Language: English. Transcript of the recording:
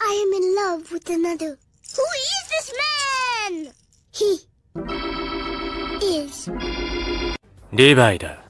I am in love with another. Who is this man? He is. リヴァイだ。